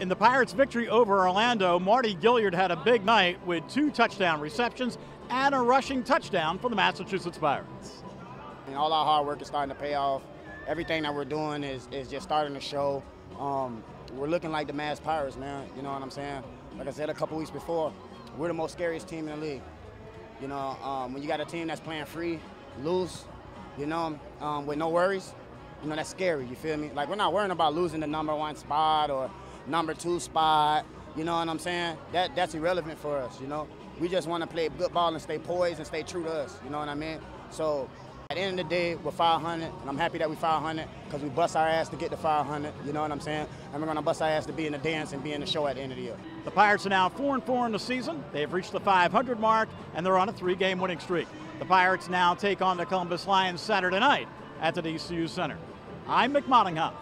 In the Pirates' victory over Orlando, Mardy Gilyard had a big night with two touchdown receptions and a rushing touchdown for the Massachusetts Pirates. And all our hard work is starting to pay off. Everything that we're doing is, is just starting to show. Um, we're looking like the Mass Pirates, man. You know what I'm saying? Like I said a couple weeks before, we're the most scariest team in the league. You know, um, when you got a team that's playing free, loose, you know, um, with no worries, you know, that's scary. You feel me? Like we're not worrying about losing the number one spot or number two spot. You know what I'm saying? That that's irrelevant for us. You know, we just want to play good ball and stay poised and stay true to us. You know what I mean? So at the end of the day, we're 500, and I'm happy that we're 500 because we bust our ass to get to 500. You know what I'm saying? And we're gonna bust our ass to be in the dance and be in the show at the end of the year. The Pirates are now four and four in the season. They've reached the 500 mark, and they're on a three-game winning streak. The Pirates now take on the Columbus Lions Saturday night at the DCU Center. I'm Mollinghoff.